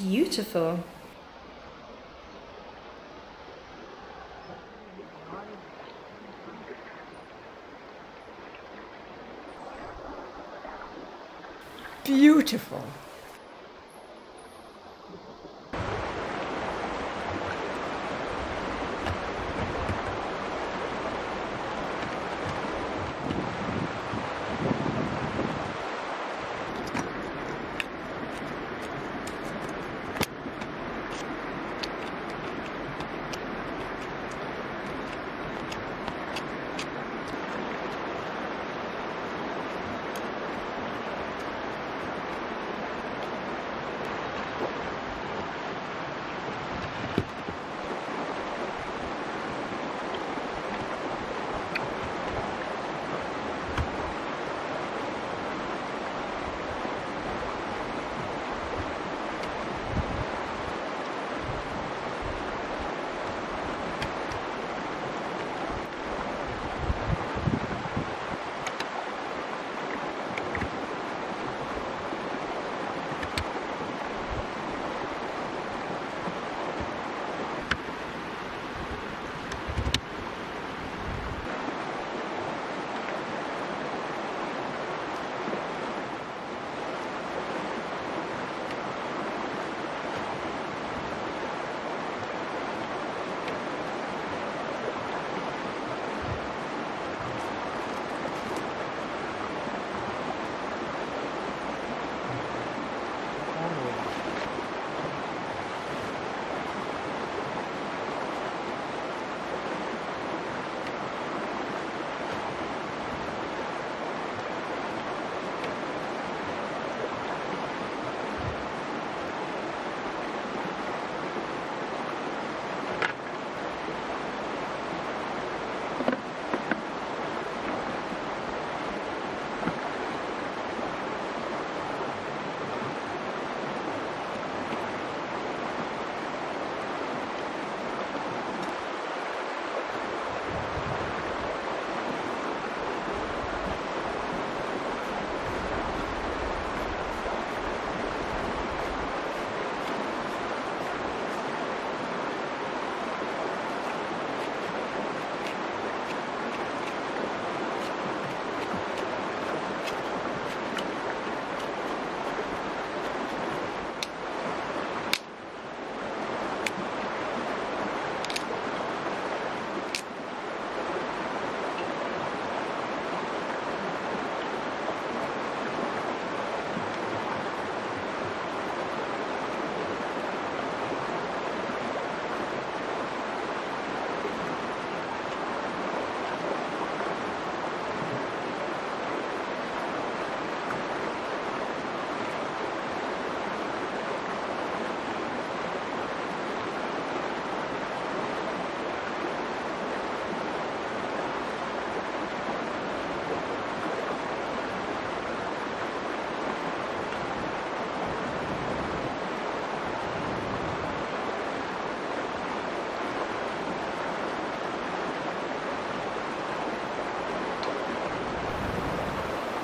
Beautiful. Beautiful.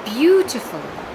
Beautiful.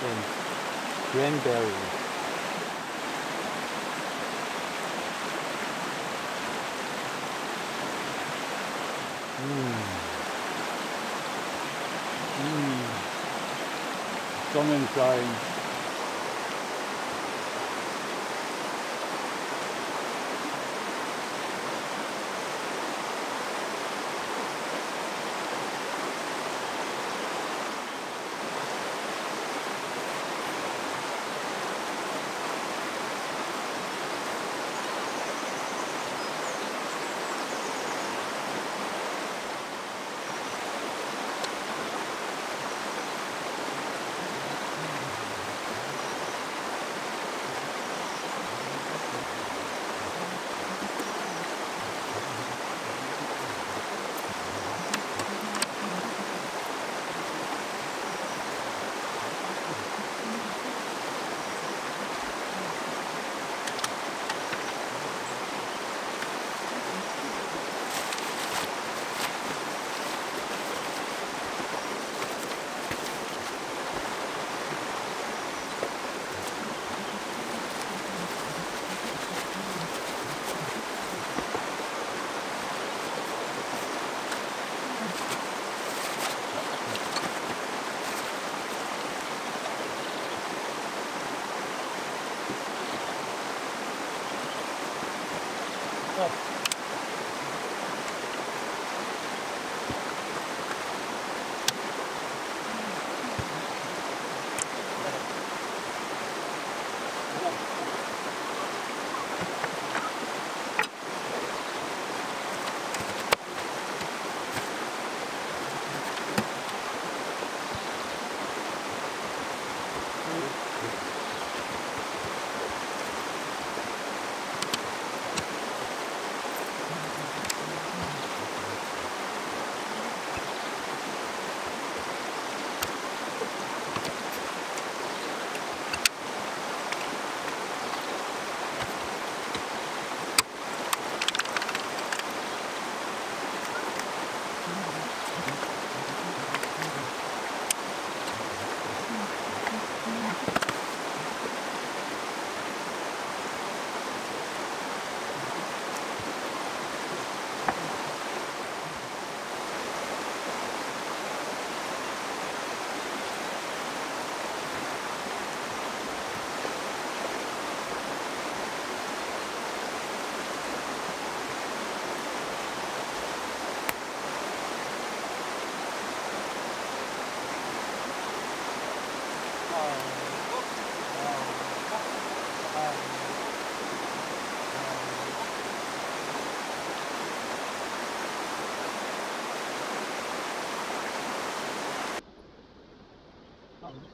Und Cranberry. Mmh. Mmh. Sonnenschein. Stop.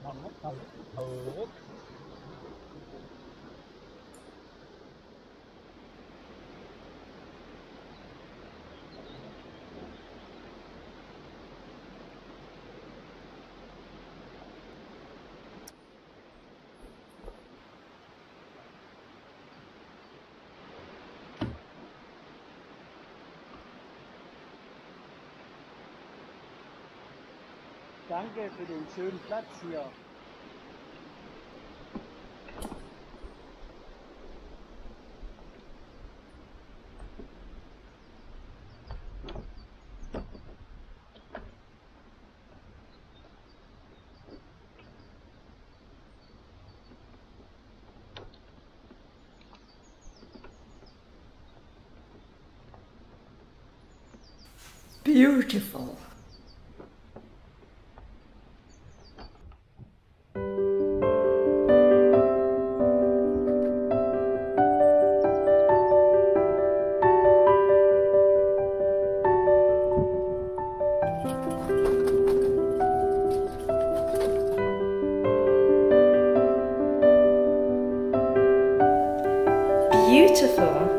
bằng một thầu thử Danke für den schönen Platz hier. Beautiful. Beautiful.